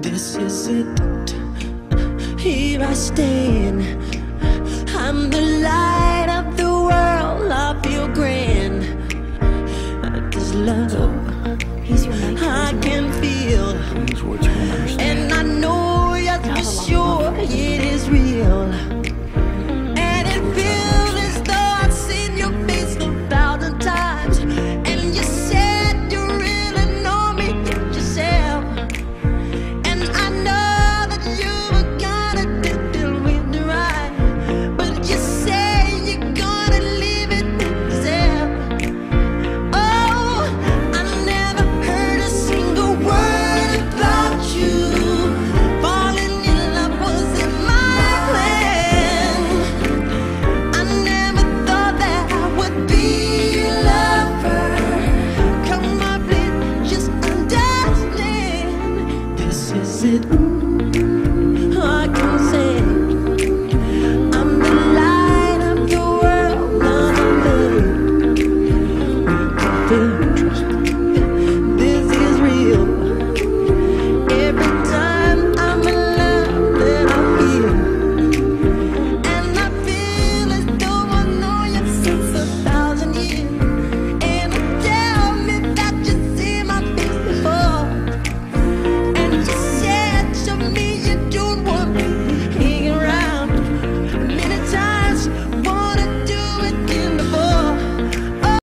This is it. Here I stand. I'm the light of the world. I feel grand. This love, I can feel. And I know, yes, for sure, it is real. it